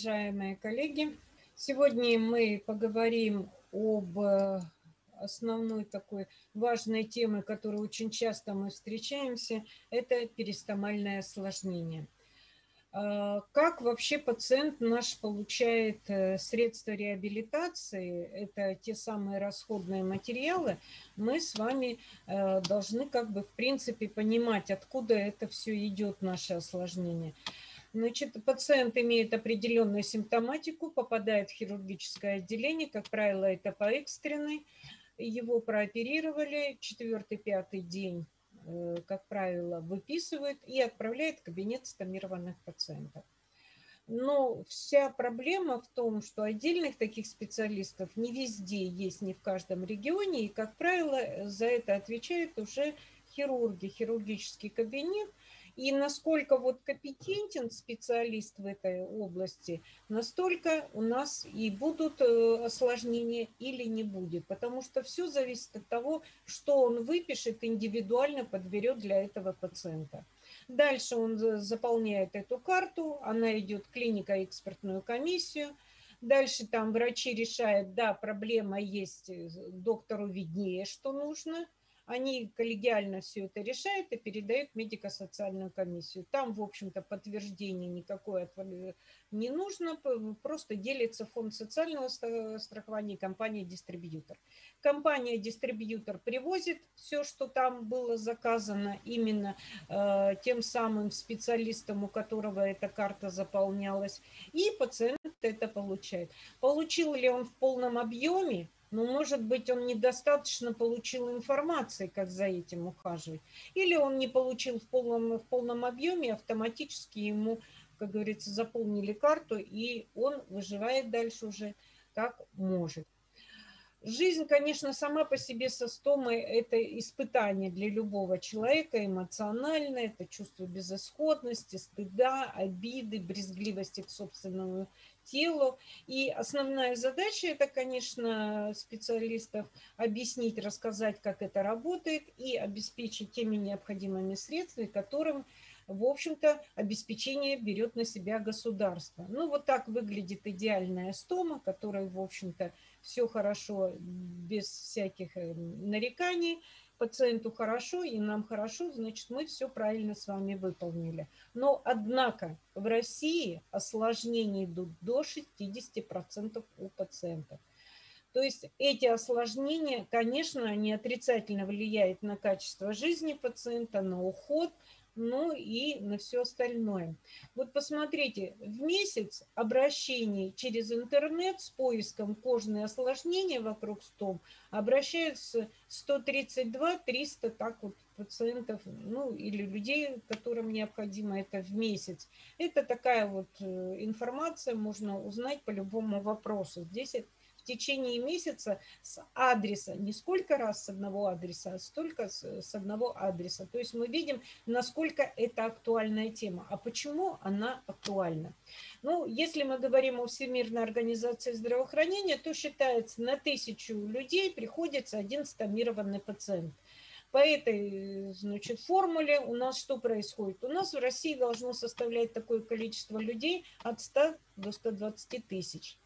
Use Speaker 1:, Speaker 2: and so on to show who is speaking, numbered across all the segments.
Speaker 1: уважаемые коллеги! Сегодня мы поговорим об э, основной такой важной теме, которой очень часто мы встречаемся, это перистомальное осложнение. А, как вообще пациент наш получает э, средства реабилитации, это те самые расходные материалы, мы с вами э, должны как бы в принципе понимать, откуда это все идет, наше осложнение. Значит, пациент имеет определенную симптоматику, попадает в хирургическое отделение, как правило, это по экстренной. Его прооперировали, четвертый-пятый день, э, как правило, выписывают и отправляют в кабинет стомированных пациентов. Но вся проблема в том, что отдельных таких специалистов не везде есть, не в каждом регионе, и, как правило, за это отвечают уже хирурги, хирургический кабинет – и насколько вот компетентен специалист в этой области, настолько у нас и будут э, осложнения или не будет. Потому что все зависит от того, что он выпишет, индивидуально подберет для этого пациента. Дальше он заполняет эту карту, она идет в клинико-экспертную комиссию. Дальше там врачи решают, да, проблема есть, э, доктору виднее, что нужно – они коллегиально все это решают и передают медико-социальную комиссию. Там, в общем-то, подтверждение никакое не нужно, просто делится фонд социального страхования и компания-дистрибьютор. Компания-дистрибьютор привозит все, что там было заказано именно э, тем самым специалистом, у которого эта карта заполнялась, и пациент это получает. Получил ли он в полном объеме, но, может быть, он недостаточно получил информации, как за этим ухаживать. Или он не получил в полном, в полном объеме, автоматически ему, как говорится, заполнили карту, и он выживает дальше уже как может. Жизнь, конечно, сама по себе со стомой – это испытание для любого человека, эмоциональное, это чувство безысходности, стыда, обиды, брезгливости к собственному телу. И основная задача это, конечно, специалистов объяснить, рассказать, как это работает и обеспечить теми необходимыми средствами, которым в общем-то, обеспечение берет на себя государство. Ну, вот так выглядит идеальная стома, которая, в общем-то, все хорошо, без всяких э, нареканий пациенту хорошо и нам хорошо, значит, мы все правильно с вами выполнили. Но, однако, в России осложнения идут до 60% у пациентов. То есть эти осложнения, конечно, они отрицательно влияют на качество жизни пациента, на уход – ну и на все остальное. Вот посмотрите, в месяц обращений через интернет с поиском кожные осложнения вокруг стом обращаются 132-300 так вот пациентов, ну или людей, которым необходимо это в месяц. Это такая вот э, информация, можно узнать по любому вопросу. Здесь течение месяца с адреса, не сколько раз с одного адреса, а столько с, с одного адреса. То есть мы видим, насколько это актуальная тема. А почему она актуальна? Ну, если мы говорим о Всемирной организации здравоохранения, то считается, на тысячу людей приходится один стомированный пациент. По этой значит, формуле у нас что происходит? У нас в России должно составлять такое количество людей от 100 до 120 тысяч.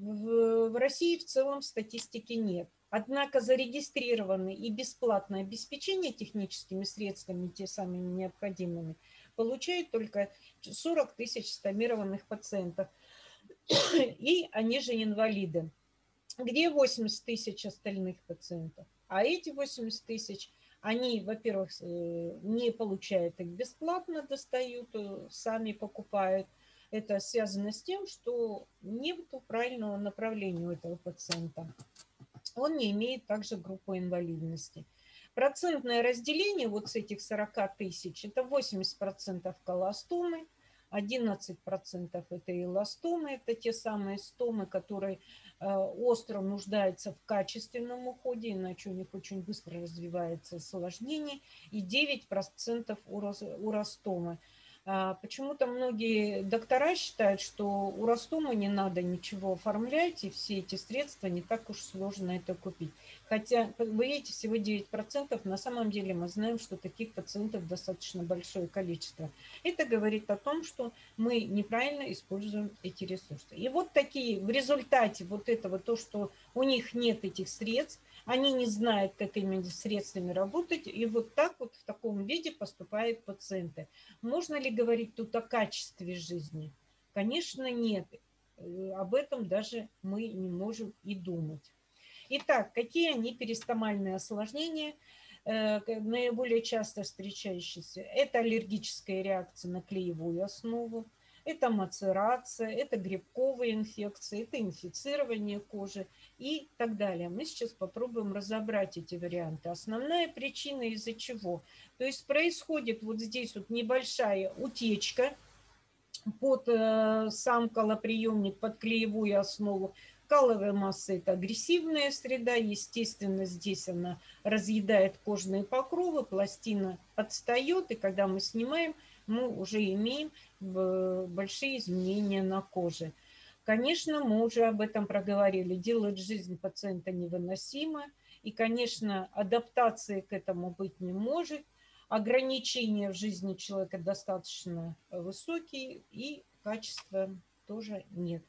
Speaker 1: В, России в целом статистики нет. Однако зарегистрированное и бесплатное обеспечение техническими средствами, те самыми необходимыми, получают только 40 тысяч стомированных пациентов. И они же инвалиды. Где 80 тысяч остальных пациентов? А эти 80 тысяч, они, во-первых, э, не получают их бесплатно, достают, э, сами покупают – это связано с тем, что нет правильного направления у этого пациента. Он не имеет также группу инвалидности. Процентное разделение вот с этих 40 тысяч, это 80% колостомы, 11% это эластомы, это те самые стомы, которые э, остро нуждаются в качественном уходе, иначе у них очень быстро развивается осложнение, и 9% уростомы. А, почему-то многие доктора считают, что у Ростома не надо ничего оформлять, и все эти средства не так уж сложно это купить. Хотя, вы видите, всего 9%, на самом деле мы знаем, что таких пациентов достаточно большое количество. Это говорит о том, что мы неправильно используем эти ресурсы. И вот такие, в результате вот этого, то, что у них нет этих средств, они не знают, как именно средствами работать, и вот так вот в таком виде поступают пациенты. Можно ли говорить тут о качестве жизни? Конечно, нет. Э, об этом даже мы не можем и думать. Итак, какие они перистомальные осложнения, э, наиболее часто встречающиеся? Это аллергическая реакция на клеевую основу, это мацерация, это грибковые инфекции, это инфицирование кожи и так далее. Мы сейчас попробуем разобрать эти варианты. Основная причина из-за чего? То есть происходит вот здесь вот небольшая утечка под э, сам колоприемник, под клеевую основу. Каловая масса – это агрессивная среда, естественно, здесь она разъедает кожные покровы, пластина отстает, и когда мы снимаем – мы уже имеем большие изменения на коже. Конечно, мы уже об этом проговорили. Делает жизнь пациента невыносимо. И, конечно, адаптации к этому быть не может. Ограничения в жизни человека достаточно высокие, и качества тоже нет.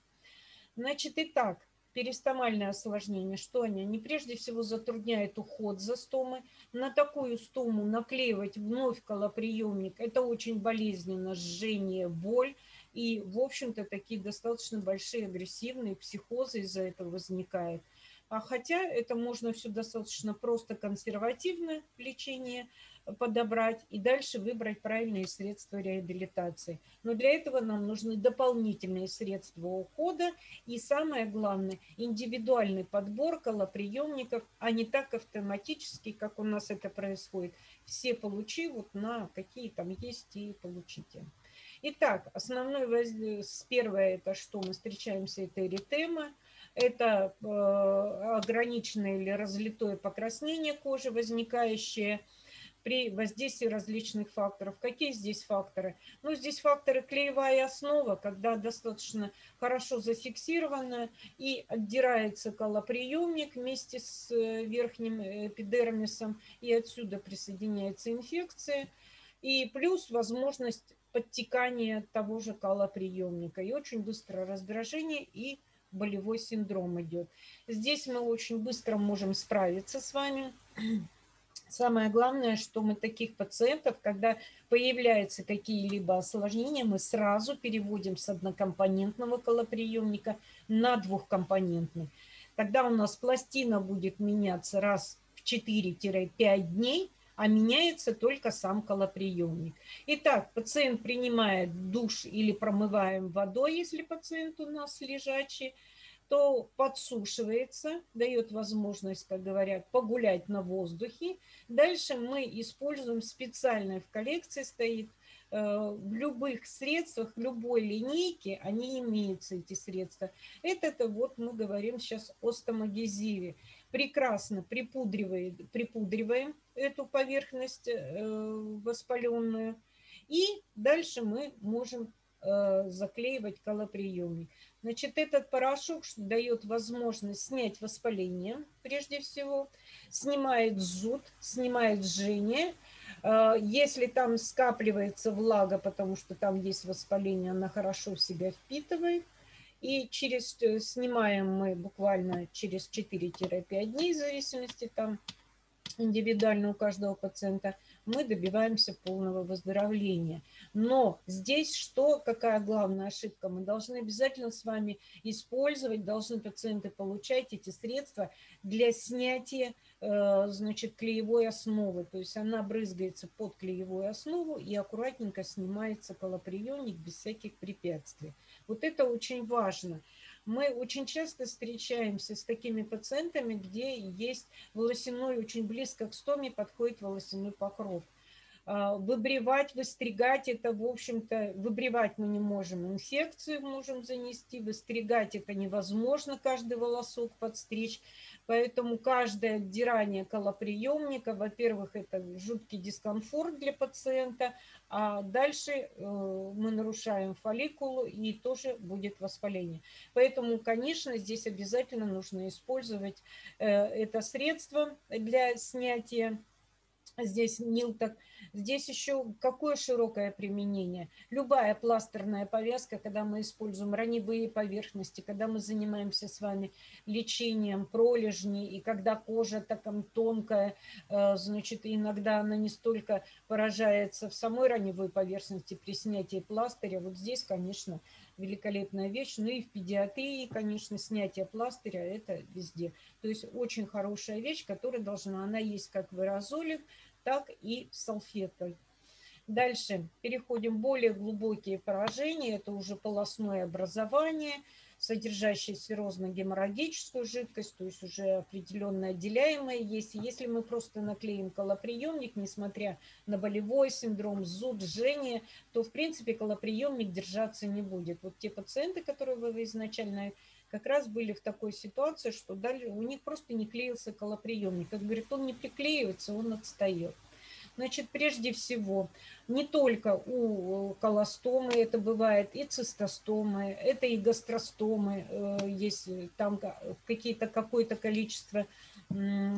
Speaker 1: Значит, итак, перистомальные осложнения, что они? Они прежде всего затрудняют уход за стомой. На такую стому наклеивать вновь колоприемник – это очень болезненно, жжение, боль. И, в общем-то, такие достаточно большие агрессивные психозы из-за этого возникают. А хотя это можно все достаточно просто консервативное лечение – подобрать и дальше выбрать правильные средства реабилитации. Но для этого нам нужны дополнительные средства ухода и самое главное, индивидуальный подбор колоприемников, а не так автоматически, как у нас это происходит. Все получи, вот на какие там есть и получите. Итак, основной с первое это что мы встречаемся, это эритема, это э, ограниченное или разлитое покраснение кожи, возникающее при воздействии различных факторов. Какие здесь факторы? Ну, здесь факторы клеевая основа, когда достаточно хорошо зафиксирована и отдирается колоприемник вместе с э, верхним эпидермисом, и отсюда присоединяется инфекция. И плюс возможность подтекания того же колоприемника. И очень быстрое раздражение и болевой синдром идет. Здесь мы очень быстро можем справиться с вами. Самое главное, что мы таких пациентов, когда появляются какие-либо осложнения, мы сразу переводим с однокомпонентного колоприемника на двухкомпонентный. Тогда у нас пластина будет меняться раз в 4-5 дней, а меняется только сам колоприемник. Итак, пациент принимает душ или промываем водой, если пациент у нас лежачий, то подсушивается, дает возможность, как говорят, погулять на воздухе. Дальше мы используем специально в коллекции стоит э, в любых средствах, любой линейке, они имеются, эти средства. Это, это вот мы говорим сейчас о стомагезиве. Прекрасно припудриваем, припудриваем эту поверхность э, воспаленную. И дальше мы можем э, заклеивать колоприемник. Значит, этот порошок дает возможность снять воспаление, прежде всего, снимает зуд, снимает жжение. А, если там скапливается влага, потому что там есть воспаление, она хорошо в себя впитывает. И через, э, снимаем мы буквально через 4-5 дней, в зависимости там индивидуально у каждого пациента – мы добиваемся полного выздоровления. Но здесь что, какая главная ошибка? Мы должны обязательно с вами использовать, должны пациенты получать эти средства для снятия э, значит, клеевой основы. То есть она брызгается под клеевую основу и аккуратненько снимается колоприемник без всяких препятствий. Вот это очень важно. Мы очень часто встречаемся с такими пациентами, где есть волосяной, очень близко к стоме подходит волосяной покров. А, выбривать, выстригать это, в общем-то, выбривать мы не можем, инфекцию можем занести, выстригать это невозможно, каждый волосок подстричь. Поэтому каждое отдирание колоприемника, во-первых, это жуткий дискомфорт для пациента, а дальше э, мы нарушаем фолликулу и тоже будет воспаление. Поэтому, конечно, здесь обязательно нужно использовать э, это средство для снятия здесь нилток. Здесь еще какое широкое применение. Любая пластерная повязка, когда мы используем раневые поверхности, когда мы занимаемся с вами лечением пролежней, и когда кожа такая тонкая, э, значит, иногда она не столько поражается в самой раневой поверхности при снятии пластыря. Вот здесь, конечно, великолепная вещь. Ну и в педиатрии, конечно, снятие пластыря – это везде. То есть очень хорошая вещь, которая должна, она есть как в аэрозолях, так и салфеткой. Дальше переходим в более глубокие поражения. Это уже полостное образование, содержащее серозно-геморрагическую жидкость, то есть уже определенно отделяемое есть. Если мы просто наклеим колоприемник, несмотря на болевой синдром, зуд, жжение, то в принципе колоприемник держаться не будет. Вот те пациенты, которые вы изначально как раз были в такой ситуации, что дали, у них просто не клеился колоприемник. Как говорит, он не приклеивается, он отстает. Значит, прежде всего, не только у колостомы это бывает, и цистостомы, это и гастростомы, э, если там какие-то какое-то количество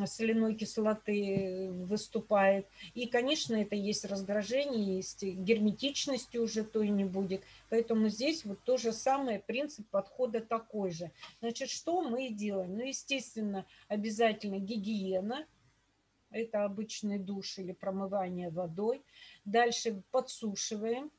Speaker 1: соляной кислоты выступает. И, конечно, это есть раздражение, есть герметичности уже то и не будет. Поэтому здесь вот то же самое, принцип подхода такой же. Значит, что мы делаем? Ну, естественно, обязательно гигиена, это обычный душ или промывание водой. Дальше подсушиваем.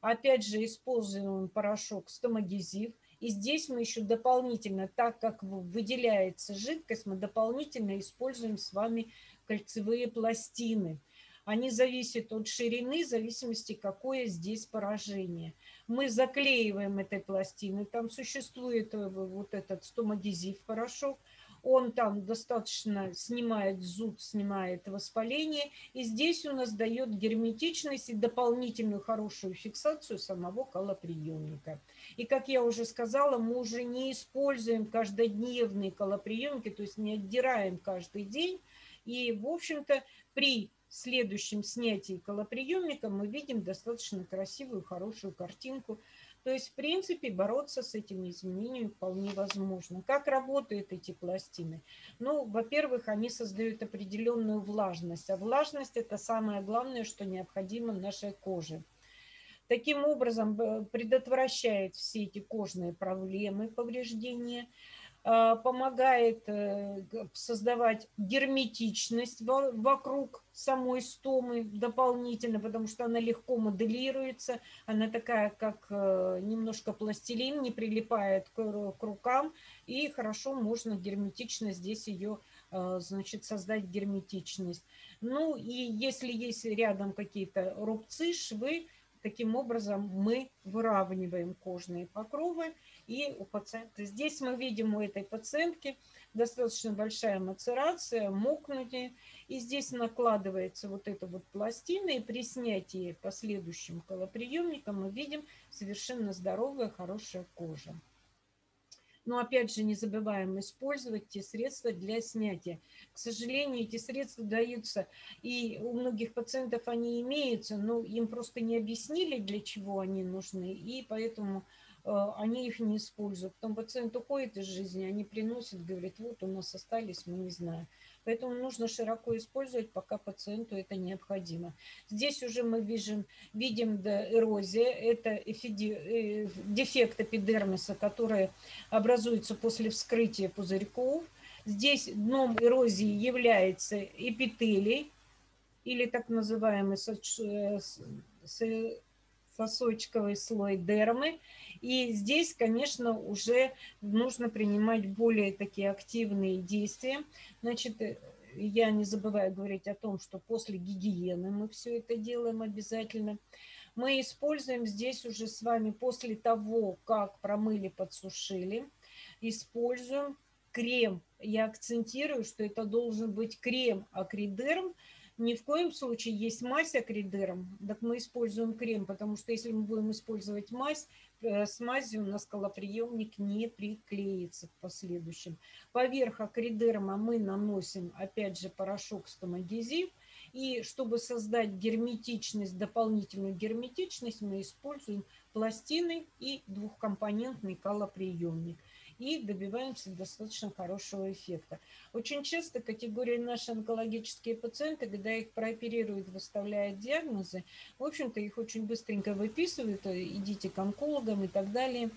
Speaker 1: Опять же используем порошок стомагизив. И здесь мы еще дополнительно, так как выделяется жидкость, мы дополнительно используем с вами кольцевые пластины. Они зависят от ширины, в зависимости, какое здесь поражение. Мы заклеиваем этой пластины. Там существует э, вот этот стомагизив порошок – он там достаточно снимает зуд, снимает воспаление. И здесь у нас дает герметичность и дополнительную хорошую фиксацию самого колоприемника. И как я уже сказала, мы уже не используем каждодневные колоприемники, то есть не отдираем каждый день. И, в общем-то, при следующем снятии колоприемника мы видим достаточно красивую, хорошую картинку – то есть, в принципе, бороться с этими изменениями вполне возможно. Как работают эти пластины? Ну, во-первых, они создают определенную влажность, а влажность – это самое главное, что необходимо нашей коже. Таким образом, предотвращает все эти кожные проблемы, повреждения – помогает э, создавать герметичность вокруг самой стомы дополнительно, потому что она легко моделируется, она такая, как э, немножко пластилин, не прилипает к рукам, и хорошо можно герметично здесь ее э, значит, создать герметичность. Ну и если есть рядом какие-то рубцы, швы, таким образом мы выравниваем кожные покровы и у пациента. Здесь мы видим у этой пациентки достаточно большая мацерация, мокнутие. И здесь накладывается вот эта вот пластина. И при снятии последующим колоприемником мы видим совершенно здоровая, хорошая кожа. Но опять же не забываем использовать те средства для снятия. К сожалению, эти средства даются, и у многих пациентов они имеются, но им просто не объяснили, для чего они нужны, и поэтому Э, они их не используют. Потом пациент уходит из жизни, они приносят, говорят, вот у нас остались, мы не знаем. Поэтому нужно широко использовать, пока пациенту это необходимо. Здесь уже мы видим, видим да, эрозия, это эфиди, э, дефект эпидермиса, который образуется после вскрытия пузырьков. Здесь дном эрозии является эпителий, или так называемый сосочковый слой дермы. И здесь, конечно, уже нужно принимать более такие активные действия. Значит, я не забываю говорить о том, что после гигиены мы все это делаем обязательно. Мы используем здесь уже с вами после того, как промыли, подсушили, используем крем. Я акцентирую, что это должен быть крем акридерм, ни в коем случае есть мазь акридером, так мы используем крем, потому что если мы будем использовать мазь, э, с мазью у нас колоприемник не приклеится в последующем. Поверх акридерма мы наносим опять же порошок стомагезив, и чтобы создать герметичность, дополнительную герметичность, мы используем пластины и двухкомпонентный колоприемник и добиваемся достаточно хорошего эффекта. Очень часто категории наши онкологические пациенты, когда их прооперируют, выставляют диагнозы, в общем-то их очень быстренько выписывают, э, идите к онкологам и так далее,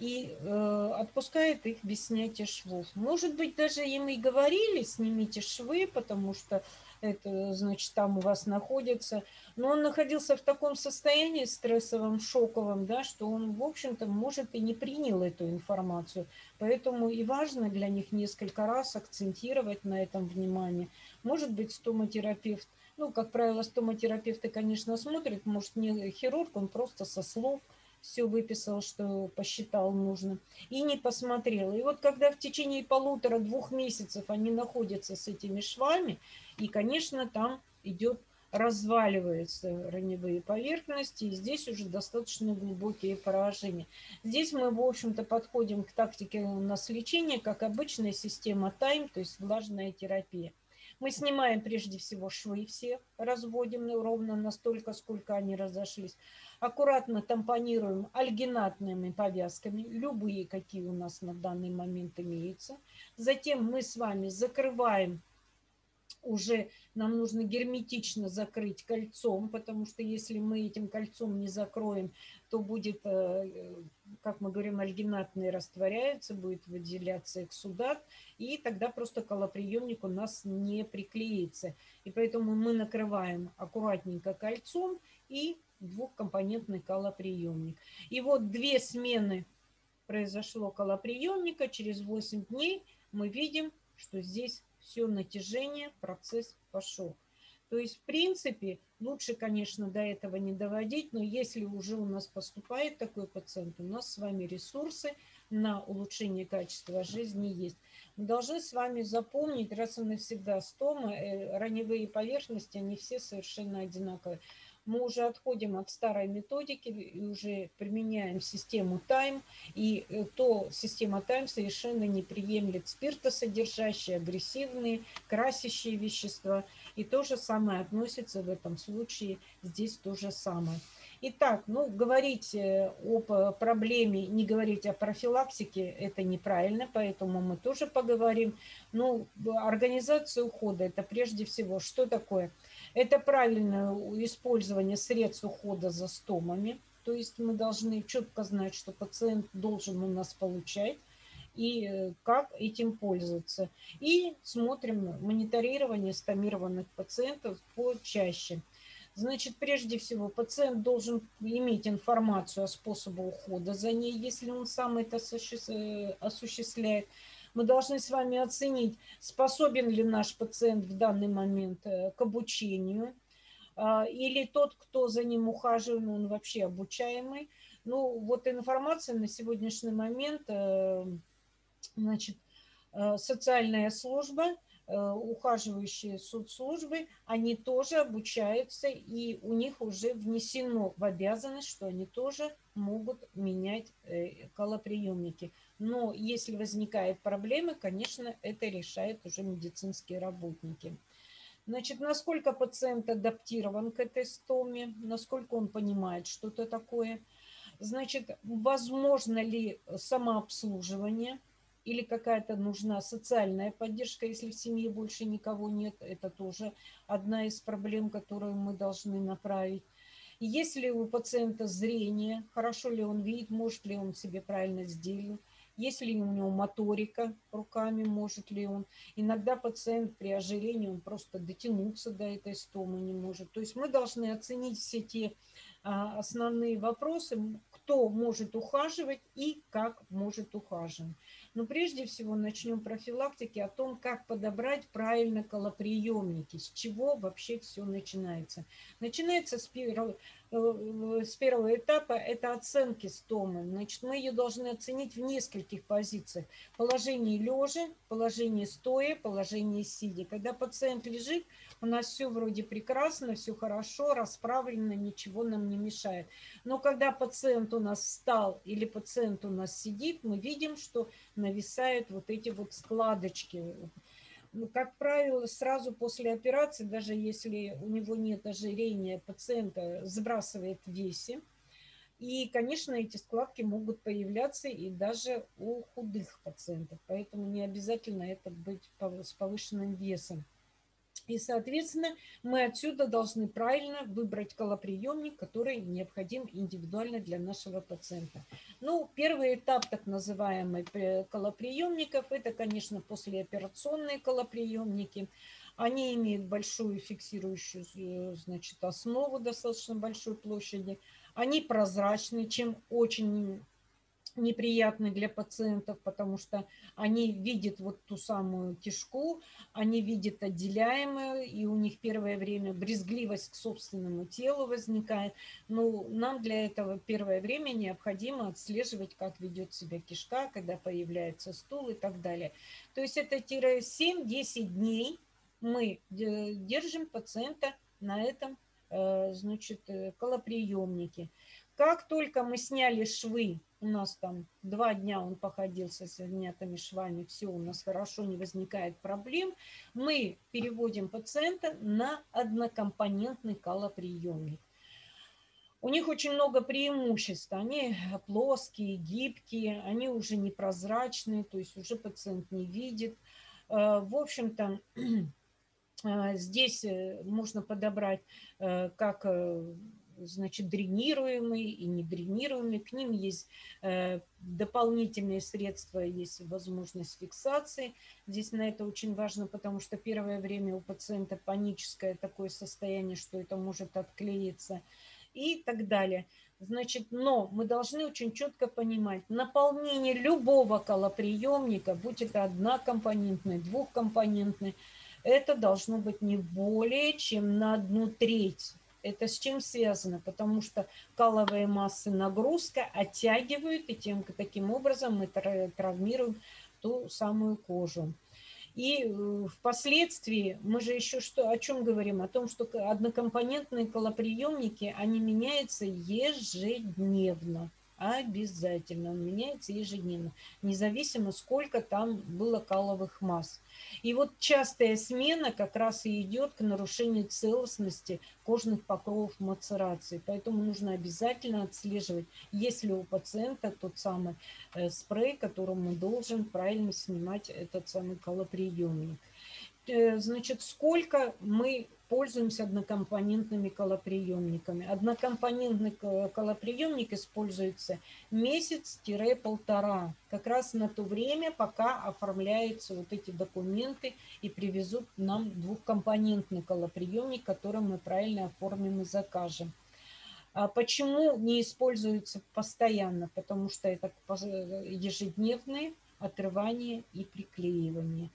Speaker 1: и э, отпускают их без снятия швов. Может быть, даже им и говорили, снимите швы, потому что это значит там у вас находится. Но он находился в таком состоянии стрессовом, шоковом, да, что он, в общем-то, может и не принял эту информацию. Поэтому и важно для них несколько раз акцентировать на этом внимание. Может быть, стоматерапевт, ну, как правило, стоматерапевты, конечно, смотрят, может, не хирург, он просто со слов – все выписал, что посчитал нужно, и не посмотрел. И вот когда в течение полутора-двух месяцев они находятся с этими швами, и, конечно, там идет разваливаются раневые поверхности, и здесь уже достаточно глубокие поражения. Здесь мы, в общем-то, подходим к тактике у нас лечения, как обычная система тайм, то есть влажная терапия. Мы снимаем прежде всего швы все, разводим ровно настолько, сколько они разошлись. Аккуратно тампонируем альгинатными повязками, любые, какие у нас на данный момент имеются. Затем мы с вами закрываем уже нам нужно герметично закрыть кольцом, потому что если мы этим кольцом не закроем, то будет, э, как мы говорим, альгинатные растворяются, будет выделяться эксудат, и тогда просто колоприемник у нас не приклеится. И поэтому мы накрываем аккуратненько кольцом и двухкомпонентный колоприемник. И вот две смены произошло колоприемника, через 8 дней мы видим, что здесь все натяжение, процесс пошел. То есть, в принципе, лучше, конечно, до этого не доводить, но если уже у нас поступает такой пациент, у нас с вами ресурсы на улучшение качества жизни есть. Мы должны с вами запомнить раз и навсегда стома, э, раневые поверхности, они все совершенно одинаковые мы уже отходим от старой методики и уже применяем систему Time, и э, то система Time совершенно не приемлет спиртосодержащие, агрессивные, красящие вещества. И то же самое относится в этом случае, здесь то же самое. Итак, ну, говорить э, э, проблеме, не говорить о профилактике, это неправильно, поэтому мы тоже поговорим. Ну, организация ухода – это прежде всего, что такое – это правильное использование средств ухода за стомами. То есть мы должны четко знать, что пациент должен у нас получать и э, как этим пользоваться. И смотрим мониторирование стомированных пациентов почаще. Значит, прежде всего, пациент должен иметь информацию о способе ухода за ней, если он сам это э, осуществляет мы должны с вами оценить, способен ли наш пациент в данный момент э, к обучению, а, или тот, кто за ним ухаживает, он вообще обучаемый. Ну, вот информация на сегодняшний момент, э, значит, э, социальная служба, ухаживающие соцслужбы, они тоже обучаются, и у них уже внесено в обязанность, что они тоже могут менять колоприемники. Но если возникают проблемы, конечно, это решают уже медицинские работники. Значит, насколько пациент адаптирован к этой стоме, насколько он понимает что-то такое. Значит, возможно ли самообслуживание или какая-то нужна социальная поддержка, если в семье больше никого нет. Это тоже одна из проблем, которую мы должны направить. Если у пациента зрение, хорошо ли он видит, может ли он себе правильно сделать есть ли у него моторика руками, может ли он. Иногда пациент при ожирении, он просто дотянуться до этой стомы не может. То есть мы должны оценить все те а, основные вопросы, кто может ухаживать и как может ухаживать. Но прежде всего начнем профилактики о том, как подобрать правильно колоприемники, с чего вообще все начинается. Начинается с первого с первого этапа это оценки стомы. Значит, мы ее должны оценить в нескольких позициях. Положение лежа, положение стоя, положение сидя. Когда пациент лежит, у нас все вроде прекрасно, все хорошо, расправлено, ничего нам не мешает. Но когда пациент у нас встал или пациент у нас сидит, мы видим, что нависают вот эти вот складочки ну, как правило, сразу после операции, даже если у него нет ожирения, пациента сбрасывает в весе. И, конечно, эти складки могут появляться и даже у худых пациентов. Поэтому не обязательно это быть с повышенным весом. И, соответственно, мы отсюда должны правильно выбрать колоприемник, который необходим индивидуально для нашего пациента. Ну, первый этап так называемый колоприемников, это, конечно, послеоперационные колоприемники. Они имеют большую фиксирующую э, значит, основу достаточно большой площади. Они прозрачны, чем очень неприятны для пациентов, потому что они видят вот ту самую кишку, они видят отделяемую, и у них первое время брезгливость к собственному телу возникает. Но нам для этого первое время необходимо отслеживать, как ведет себя кишка, когда появляется стул и так далее. То есть это 7-10 дней мы держим пациента на этом э, значит, э, колоприемнике. Как только мы сняли швы у нас там два дня он походил со снятыми швами, все у нас хорошо, не возникает проблем, мы переводим пациента на однокомпонентный калоприемник. У них очень много преимуществ. Они плоские, гибкие, они уже непрозрачные, то есть уже пациент не видит. Э, в общем-то, э, здесь э, можно подобрать как значит, дренируемые и недренируемые. К ним есть э, дополнительные средства, есть возможность фиксации. Здесь на это очень важно, потому что первое время у пациента паническое такое состояние, что это может отклеиться и так далее. Значит, но мы должны очень четко понимать, наполнение любого колоприемника, будь это однокомпонентный, двухкомпонентный, это должно быть не более чем на одну треть это с чем связано? Потому что каловые массы нагрузка оттягивают, и тем, таким образом мы травмируем ту самую кожу. И э, впоследствии мы же еще что, о чем говорим? О том, что однокомпонентные колоприемники, они меняются ежедневно. Обязательно. Он меняется ежедневно, независимо сколько там было каловых масс. И вот частая смена как раз и идет к нарушению целостности кожных покровов мацерации. Поэтому нужно обязательно отслеживать, есть ли у пациента тот самый э, спрей, которым он должен правильно снимать этот самый колоприемник. Э, значит, сколько мы пользуемся однокомпонентными колоприемниками. Однокомпонентный колоприемник используется месяц-полтора, как раз на то время, пока оформляются вот эти документы и привезут нам двухкомпонентный колоприемник, который мы правильно оформим и закажем. А почему не используется постоянно? Потому что это ежедневные отрывания и приклеивания.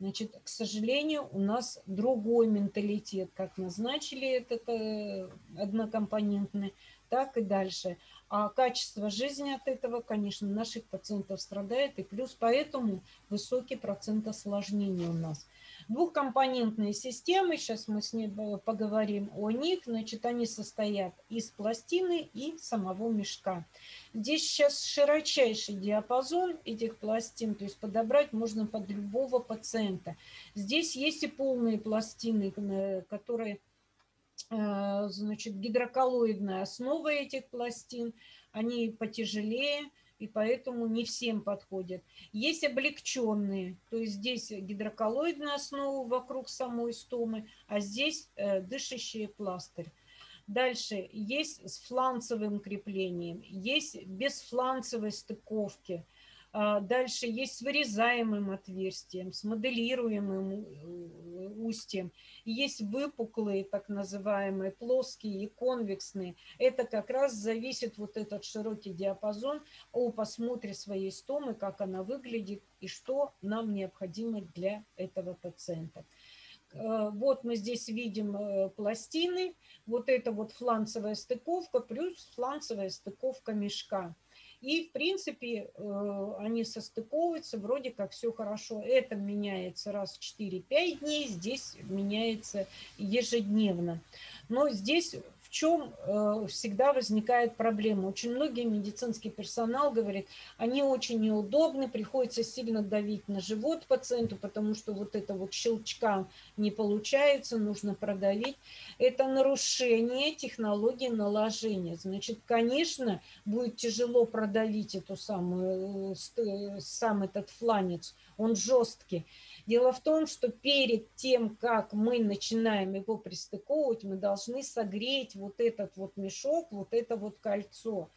Speaker 1: Значит, к сожалению, у нас другой менталитет, как назначили этот э, однокомпонентный, так и дальше. А качество жизни от этого, конечно, наших пациентов страдает, и плюс поэтому высокий процент осложнений у нас. Двухкомпонентные системы, сейчас мы с ней поговорим о них, значит, они состоят из пластины и самого мешка. Здесь сейчас широчайший диапазон этих пластин, то есть подобрать можно под любого пациента. Здесь есть и полные пластины, э, которые, э, значит, гидроколлоидная основа этих пластин, они потяжелее, и поэтому не всем подходят. Есть облегченные, то есть здесь гидроколлоидная основа вокруг самой стомы, а здесь э, дышащий пластырь. Дальше есть с фланцевым креплением, есть без фланцевой стыковки – дальше есть с вырезаемым отверстием, с моделируемым э, устьем. Есть выпуклые, так называемые, плоские и конвексные. Это как раз зависит вот этот широкий диапазон о посмотре своей стомы, как она выглядит и что нам необходимо для этого пациента. вот мы здесь видим пластины, вот это вот фланцевая стыковка плюс фланцевая стыковка мешка. И, в принципе, они состыковываются, вроде как все хорошо. Это меняется раз в 4-5 дней, здесь меняется ежедневно. Но здесь чем э, всегда возникает проблема. Очень многие медицинский персонал говорит, они очень неудобны, приходится сильно давить на живот пациенту, потому что вот это вот щелчка не получается, нужно продавить. Это нарушение технологии наложения. Значит, конечно, будет тяжело продавить эту самую, э, сам этот фланец, он жесткий. Дело в том, что перед тем, как мы начинаем его пристыковывать, мы должны согреть вот этот вот мешок, вот это вот кольцо.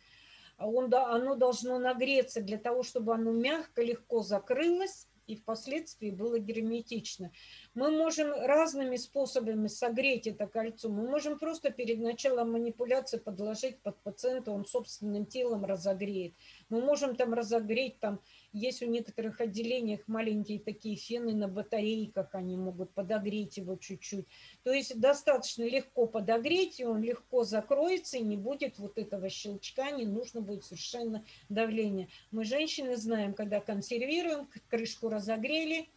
Speaker 1: Он, оно должно нагреться для того, чтобы оно мягко, легко закрылось и впоследствии было герметично. Мы можем разными способами согреть это кольцо. Мы можем просто перед началом манипуляции подложить под пациента, он собственным телом разогреет. Мы можем там разогреть там есть в некоторых отделениях маленькие такие фены на батарейках, они могут подогреть его чуть-чуть. То есть достаточно легко подогреть, и он легко закроется, и не будет вот этого щелчка, не нужно будет совершенно давление. Мы, женщины, знаем, когда консервируем, крышку разогрели,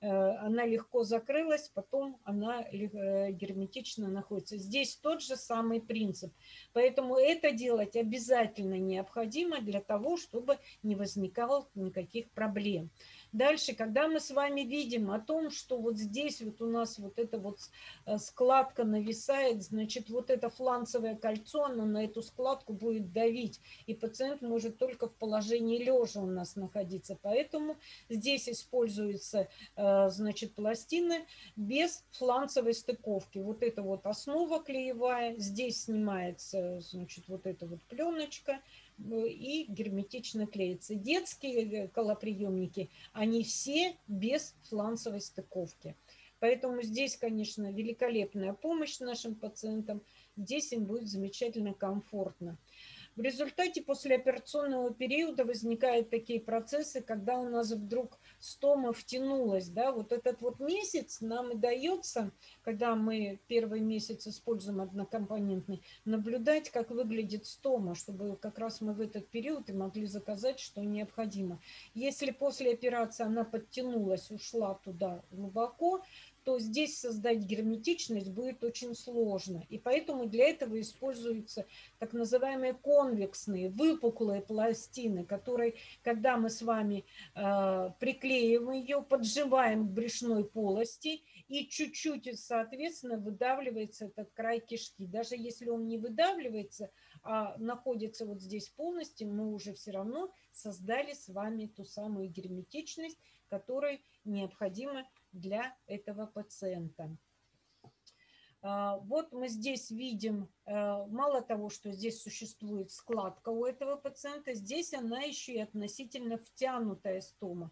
Speaker 1: она легко закрылась, потом она э, герметично находится. Здесь тот же самый принцип. Поэтому это делать обязательно необходимо для того, чтобы не возникало никаких проблем. Дальше, когда мы с вами видим о том, что вот здесь вот у нас вот эта вот э, складка нависает, значит, вот это фланцевое кольцо, оно на эту складку будет давить, и пациент может только в положении лежа у нас находиться. Поэтому здесь используются, э, значит, пластины без фланцевой стыковки. Вот это вот основа клеевая, здесь снимается, значит, вот эта вот пленочка, и герметично клеится. Детские э, колоприемники, они все без фланцевой стыковки. Поэтому здесь, конечно, великолепная помощь нашим пациентам. Здесь им будет замечательно комфортно. В результате послеоперационного периода возникают такие процессы, когда у нас вдруг стома втянулась. Да? Вот этот вот месяц нам и дается, когда мы первый месяц используем однокомпонентный, наблюдать, как выглядит стома, чтобы как раз мы в этот период и могли заказать, что необходимо. Если после операции она подтянулась, ушла туда глубоко, то здесь создать герметичность будет очень сложно. И поэтому для этого используются так называемые конвексные, выпуклые пластины, которые, когда мы с вами э, приклеиваем ее, поджимаем к брюшной полости, и чуть-чуть, соответственно, выдавливается этот край кишки. Даже если он не выдавливается, а находится вот здесь полностью, мы уже все равно создали с вами ту самую герметичность, которая необходима для этого пациента. А, вот мы здесь видим, э, мало того, что здесь существует складка у этого пациента, здесь она еще и относительно втянутая стома.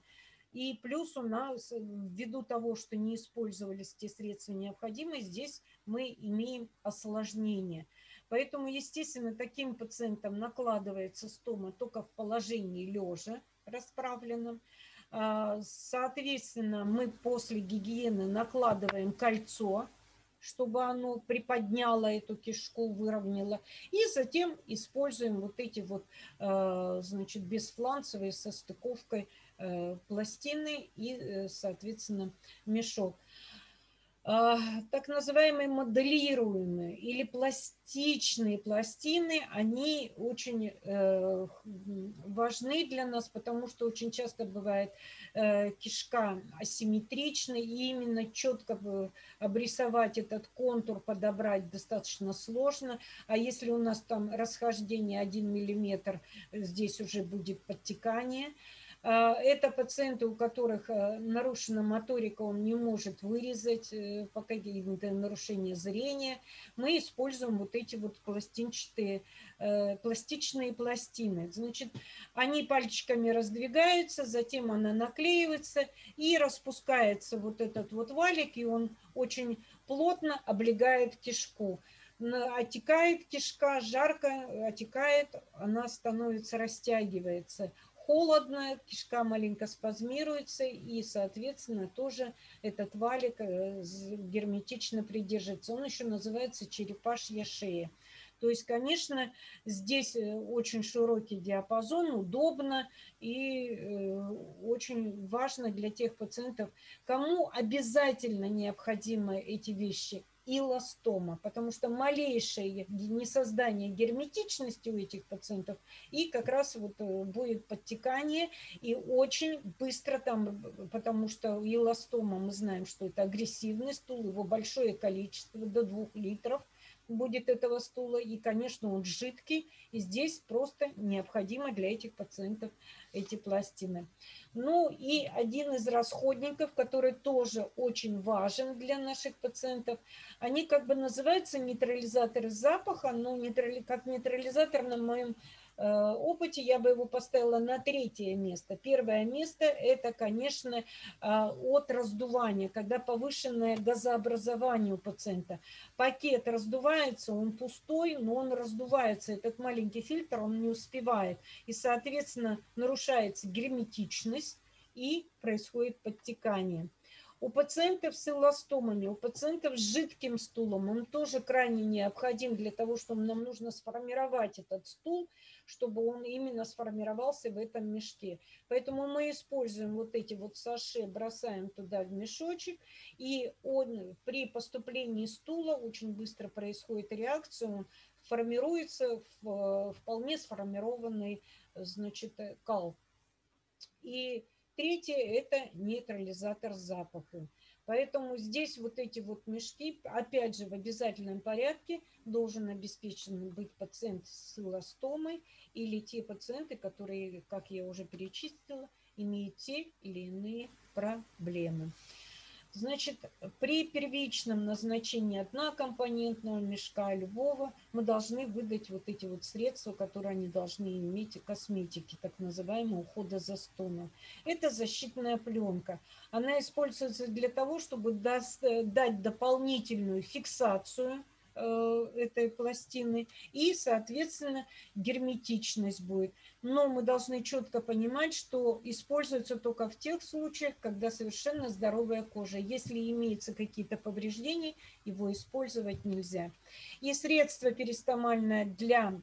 Speaker 1: И плюс у нас, ввиду того, что не использовались те средства необходимые, здесь мы имеем осложнение. Поэтому, естественно, таким пациентам накладывается стома только в положении лежа расправленном. А, соответственно, мы после гигиены накладываем кольцо, чтобы оно приподняло эту кишку, выровняло. И затем используем вот эти вот, а, значит, бесфланцевые со стыковкой э, пластины и, э, соответственно, мешок. А, так называемые моделируемые или пластичные пластины, они очень э, важны для нас, потому что очень часто бывает э, кишка асимметричной, и именно четко обрисовать этот контур, подобрать достаточно сложно. А если у нас там расхождение 1 миллиметр, здесь уже будет подтекание. А, это пациенты, у которых э, нарушена моторика, он не может вырезать э, по каким-то нарушениям зрения. Мы используем вот эти вот пластинчатые, э, пластичные пластины. Значит, они пальчиками раздвигаются, затем она наклеивается и распускается вот этот вот валик, и он очень плотно облегает кишку отекает кишка, жарко отекает, она становится, растягивается холодно, кишка маленько спазмируется, и, соответственно, тоже этот валик э, герметично придерживается. Он еще называется черепашья шея. То есть, конечно, здесь э, очень широкий диапазон, удобно и э, очень важно для тех пациентов, кому обязательно необходимы эти вещи илостома, потому что малейшее несоздание герметичности у этих пациентов и как раз вот э, будет подтекание и очень быстро там, потому что илостома мы знаем, что это агрессивный стул, его большое количество, до 2 литров – будет этого стула. И, конечно, он жидкий. И здесь просто необходимо для этих пациентов эти пластины. Ну и один из расходников, который тоже очень важен для наших пациентов, они как бы называются нейтрализаторы запаха, но нейтрали, как нейтрализатор на моем опыте я бы его поставила на третье место. Первое место – это, конечно, э, от раздувания, когда повышенное газообразование у пациента. Пакет раздувается, он пустой, но он раздувается. Этот маленький фильтр, он не успевает. И, соответственно, нарушается герметичность и происходит подтекание. У пациентов с эластомами, у пациентов с жидким стулом, он тоже крайне необходим для того, чтобы нам нужно сформировать этот стул, чтобы он именно сформировался в этом мешке. Поэтому мы используем вот эти вот саше, бросаем туда в мешочек, и он при поступлении стула очень быстро происходит реакция, он формируется в вполне сформированный значит, кал. И Третье – это нейтрализатор запаха. Поэтому здесь вот эти вот мешки, опять же, в обязательном порядке должен обеспечен быть пациент с эластомой или те пациенты, которые, как я уже перечислила, имеют те или иные проблемы. Значит, при первичном назначении однокомпонентного мешка любого мы должны выдать вот эти вот средства, которые они должны иметь, косметики, так называемого ухода за стоном. Это защитная пленка. Она используется для того, чтобы дать дополнительную фиксацию Э, этой пластины и, соответственно, герметичность будет. Но мы должны четко понимать, что используется только в тех случаях, когда совершенно здоровая кожа. Если имеются какие-то повреждения, его использовать нельзя. И средство перистомальное для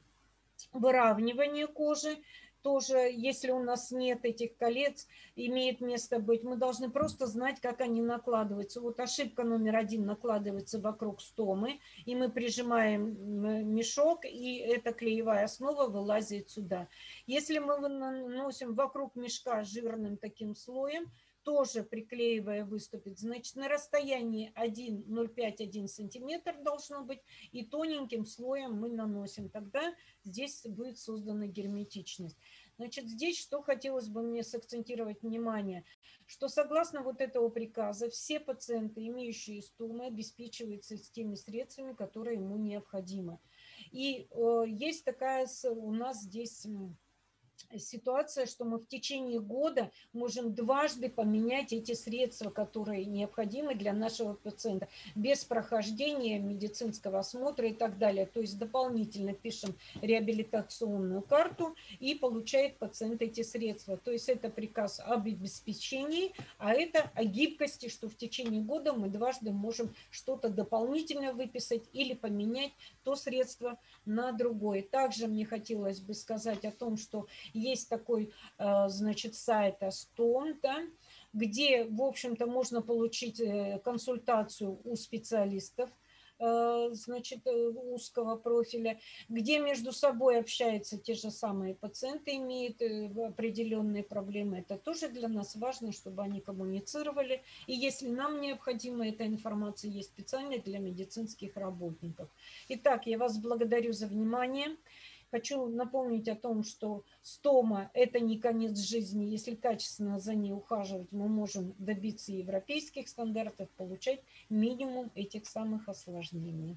Speaker 1: выравнивания кожи тоже, если у нас нет этих колец, имеет место быть, мы должны просто знать, как они накладываются. Вот ошибка номер один накладывается вокруг стомы, и мы прижимаем мешок, и эта клеевая основа вылазит сюда. Если мы наносим вокруг мешка жирным таким слоем, тоже приклеивая выступит, значит на расстоянии 1,05-1 сантиметр должно быть, и тоненьким слоем мы наносим. Тогда здесь будет создана герметичность. Значит, здесь что хотелось бы мне сакцентировать внимание, что согласно вот этого приказа все пациенты, имеющие стомы, обеспечиваются теми средствами, которые ему необходимы. И э, есть такая у нас здесь ситуация, что мы в течение года можем дважды поменять эти средства, которые необходимы для нашего пациента, без прохождения медицинского осмотра и так далее. То есть дополнительно пишем реабилитационную карту и получает пациент эти средства. То есть это приказ об обеспечении, а это о гибкости, что в течение года мы дважды можем что-то дополнительно выписать или поменять то средство на другое. Также мне хотелось бы сказать о том, что есть такой, э, значит, сайт Астон, да, где, в общем-то, можно получить э, консультацию у специалистов, э, значит, узкого профиля, где между собой общаются те же самые пациенты, имеют определенные проблемы. Это тоже для нас важно, чтобы они коммуницировали. И если нам необходима эта информация, есть специально для медицинских работников. Итак, я вас благодарю за внимание. Хочу напомнить о том, что стома – это не конец жизни. Если качественно за ней ухаживать, мы можем добиться европейских стандартов, получать минимум этих самых осложнений.